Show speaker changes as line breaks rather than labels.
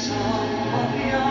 songs of the